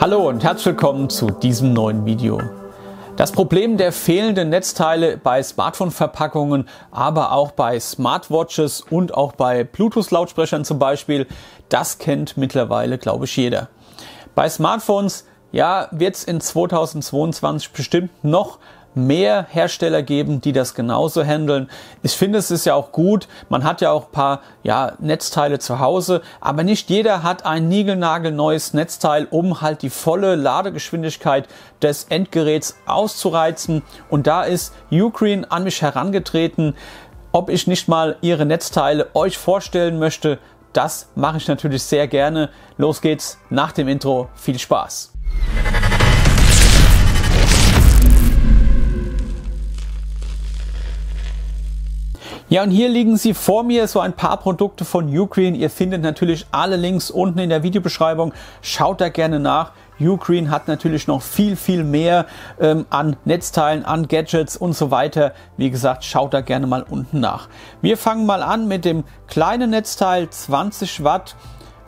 Hallo und herzlich willkommen zu diesem neuen Video. Das Problem der fehlenden Netzteile bei Smartphone-Verpackungen, aber auch bei Smartwatches und auch bei Bluetooth-Lautsprechern zum Beispiel, das kennt mittlerweile, glaube ich, jeder. Bei Smartphones, ja, wird es in 2022 bestimmt noch mehr Hersteller geben, die das genauso handeln. Ich finde, es ist ja auch gut. Man hat ja auch paar ja, Netzteile zu Hause, aber nicht jeder hat ein niegelnagelneues Netzteil, um halt die volle Ladegeschwindigkeit des Endgeräts auszureizen. Und da ist Ugreen an mich herangetreten, ob ich nicht mal ihre Netzteile euch vorstellen möchte. Das mache ich natürlich sehr gerne. Los geht's nach dem Intro. Viel Spaß! Ja, und hier liegen sie vor mir, so ein paar Produkte von Ugreen. Ihr findet natürlich alle Links unten in der Videobeschreibung. Schaut da gerne nach. Ugreen hat natürlich noch viel, viel mehr ähm, an Netzteilen, an Gadgets und so weiter. Wie gesagt, schaut da gerne mal unten nach. Wir fangen mal an mit dem kleinen Netzteil 20 Watt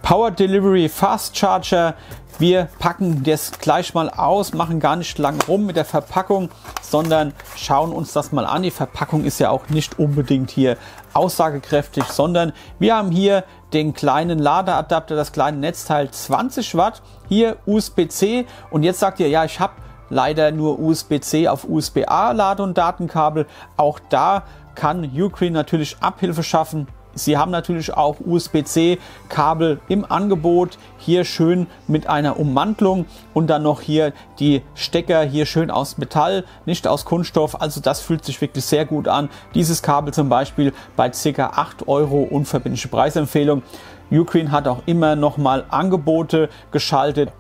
Power Delivery Fast Charger. Wir packen das gleich mal aus, machen gar nicht lang rum mit der Verpackung, sondern schauen uns das mal an. Die Verpackung ist ja auch nicht unbedingt hier aussagekräftig, sondern wir haben hier den kleinen Ladeadapter, das kleine Netzteil 20 Watt, hier USB-C und jetzt sagt ihr, ja, ich habe leider nur USB-C auf USB-A Lade- und Datenkabel. Auch da kann Ugreen natürlich Abhilfe schaffen Sie haben natürlich auch USB-C-Kabel im Angebot. Hier schön mit einer Ummantlung und dann noch hier die Stecker hier schön aus Metall, nicht aus Kunststoff. Also das fühlt sich wirklich sehr gut an. Dieses Kabel zum Beispiel bei ca. 8 Euro unverbindliche Preisempfehlung. Ugreen hat auch immer noch mal Angebote geschaltet.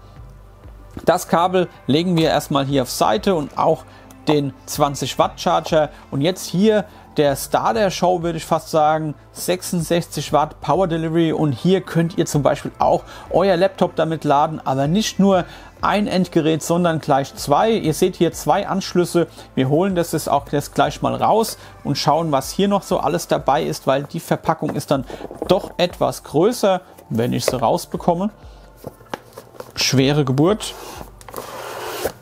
Das Kabel legen wir erstmal hier auf Seite und auch den 20 Watt Charger und jetzt hier der Star der Show, würde ich fast sagen. 66 Watt Power Delivery und hier könnt ihr zum Beispiel auch euer Laptop damit laden, aber nicht nur ein Endgerät, sondern gleich zwei. Ihr seht hier zwei Anschlüsse. Wir holen das jetzt auch jetzt gleich mal raus und schauen, was hier noch so alles dabei ist, weil die Verpackung ist dann doch etwas größer, wenn ich sie rausbekomme. Schwere Geburt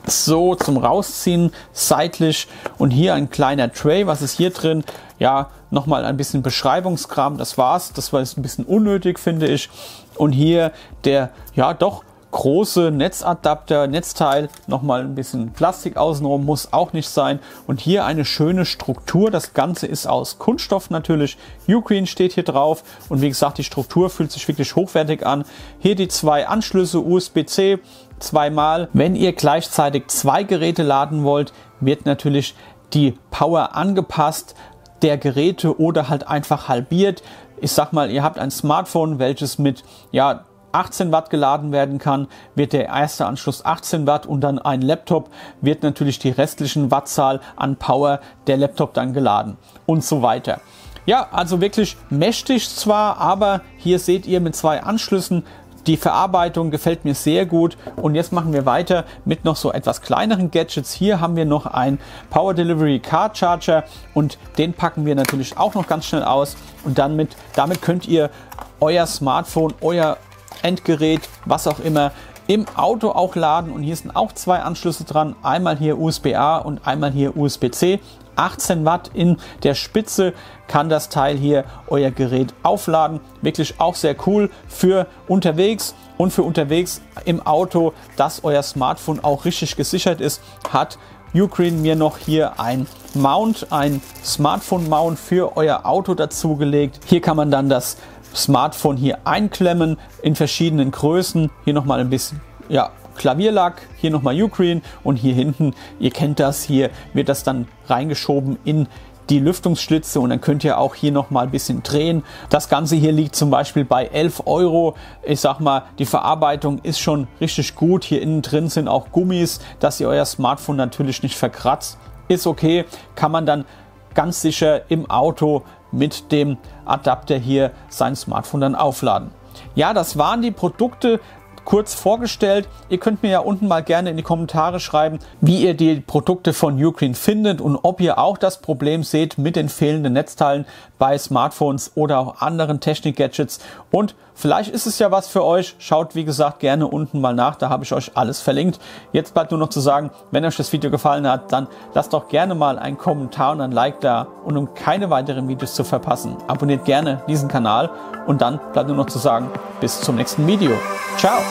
so zum Rausziehen seitlich und hier ein kleiner Tray. Was ist hier drin? Ja, nochmal ein bisschen Beschreibungskram. Das war's. Das war jetzt ein bisschen unnötig, finde ich. Und hier der, ja, doch große Netzadapter, Netzteil, nochmal ein bisschen Plastik außenrum, muss auch nicht sein. Und hier eine schöne Struktur. Das Ganze ist aus Kunststoff natürlich. Ugreen steht hier drauf. Und wie gesagt, die Struktur fühlt sich wirklich hochwertig an. Hier die zwei Anschlüsse USB-C zweimal. Wenn ihr gleichzeitig zwei Geräte laden wollt, wird natürlich die Power angepasst der Geräte oder halt einfach halbiert. Ich sag mal, ihr habt ein Smartphone, welches mit ja 18 Watt geladen werden kann, wird der erste Anschluss 18 Watt und dann ein Laptop wird natürlich die restlichen Wattzahl an Power der Laptop dann geladen und so weiter. Ja, also wirklich mächtig zwar, aber hier seht ihr mit zwei Anschlüssen die Verarbeitung gefällt mir sehr gut und jetzt machen wir weiter mit noch so etwas kleineren Gadgets. Hier haben wir noch ein Power Delivery Car Charger und den packen wir natürlich auch noch ganz schnell aus und dann mit, damit könnt ihr euer Smartphone, euer Endgerät, was auch immer, im Auto auch laden. Und hier sind auch zwei Anschlüsse dran. Einmal hier USB-A und einmal hier USB-C. 18 Watt in der Spitze kann das Teil hier euer Gerät aufladen. Wirklich auch sehr cool für unterwegs und für unterwegs im Auto, dass euer Smartphone auch richtig gesichert ist, hat Ugreen mir noch hier ein Mount, ein Smartphone-Mount für euer Auto dazugelegt. Hier kann man dann das Smartphone hier einklemmen in verschiedenen Größen. Hier nochmal ein bisschen ja, Klavierlack, hier nochmal Ugreen und hier hinten, ihr kennt das, hier wird das dann reingeschoben in die Lüftungsschlitze und dann könnt ihr auch hier noch mal ein bisschen drehen. Das Ganze hier liegt zum Beispiel bei 11 Euro. Ich sag mal, die Verarbeitung ist schon richtig gut. Hier innen drin sind auch Gummis, dass ihr euer Smartphone natürlich nicht verkratzt. Ist okay, kann man dann ganz sicher im Auto mit dem Adapter hier sein Smartphone dann aufladen. Ja, das waren die Produkte. Kurz vorgestellt. Ihr könnt mir ja unten mal gerne in die Kommentare schreiben, wie ihr die Produkte von Ugreen findet und ob ihr auch das Problem seht mit den fehlenden Netzteilen bei Smartphones oder auch anderen Technik-Gadgets. Und vielleicht ist es ja was für euch. Schaut, wie gesagt, gerne unten mal nach. Da habe ich euch alles verlinkt. Jetzt bleibt nur noch zu sagen, wenn euch das Video gefallen hat, dann lasst doch gerne mal einen Kommentar und ein Like da. Und um keine weiteren Videos zu verpassen, abonniert gerne diesen Kanal. Und dann bleibt nur noch zu sagen, bis zum nächsten Video. Ciao!